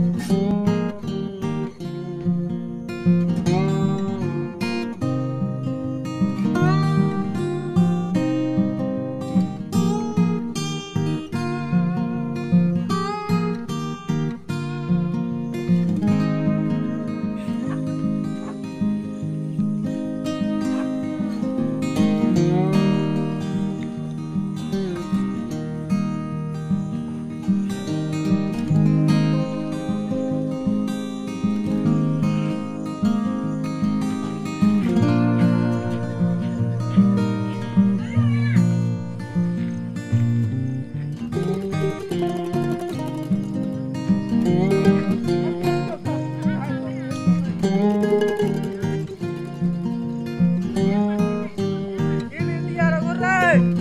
Mm-hmm. Hey!